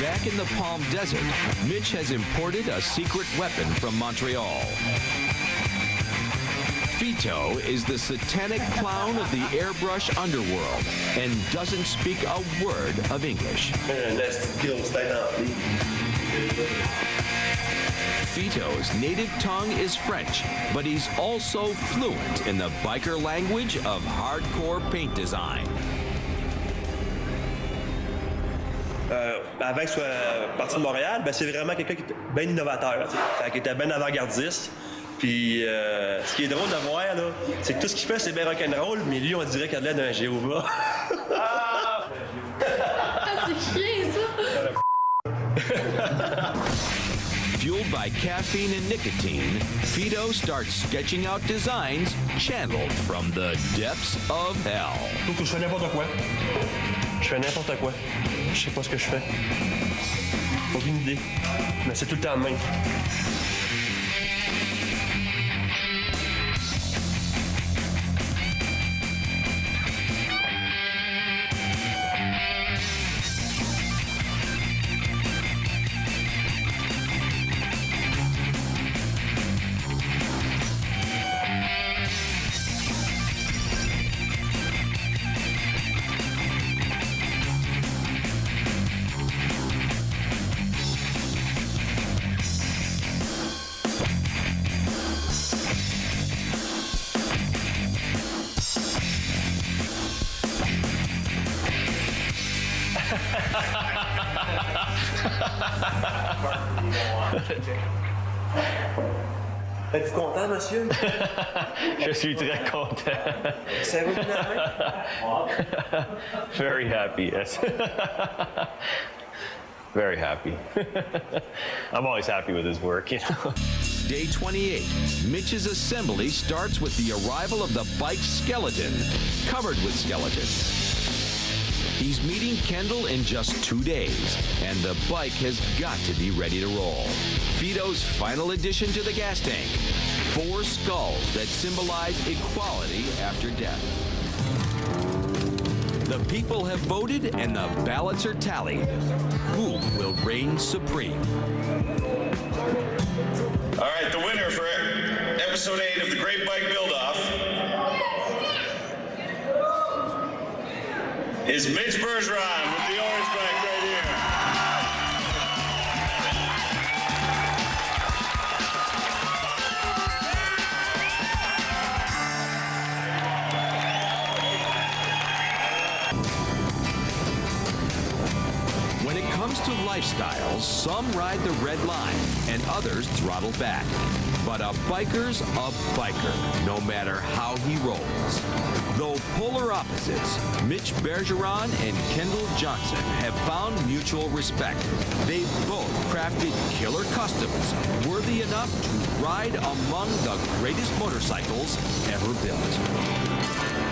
Back in the Palm Desert, Mitch has imported a secret weapon from Montreal. Fito is the satanic clown of the airbrush underworld and doesn't speak a word of English. Fito's native tongue is French, but he's also fluent in the biker language of hardcore paint design. Avant qu'il soit parti de Montréal, ben, c'est vraiment quelqu'un qui était bien innovateur, qu'il était bien avant-gardiste. Puis euh, ce qui est drôle de voir, là, c'est que tout ce qu'il fait, c'est bien rock'n'roll, mais lui, on dirait qu'il a de l'air d'un Jéhovah. Ah, c'est chiant, ça! Fueled by caffeine and nicotine, Fito starts sketching out designs channeled from the depths of hell. Je fais n'importe quoi. Je fais n'importe quoi. Je sais pas ce que je fais. Aucune idée. Mais c'est tout le temps le même. Êtes-vous content, monsieur? Je suis très content. C'est vous qui l'avez? Very happy, yes. Very happy. I'm always happy with his work, you know. Day 28, Mitch's assembly starts with the arrival of the bike skeleton, covered with skeletons. He's meeting Kendall in just two days, and the bike has got to be ready to roll. Fito's final addition to the gas tank four skulls that symbolize equality after death. The people have voted, and the ballots are tallied. Who will reign supreme? Is Mitch Bergeron comes to lifestyles, some ride the red line and others throttle back. But a biker's a biker, no matter how he rolls. Though polar opposites, Mitch Bergeron and Kendall Johnson have found mutual respect. They've both crafted killer customs worthy enough to ride among the greatest motorcycles ever built.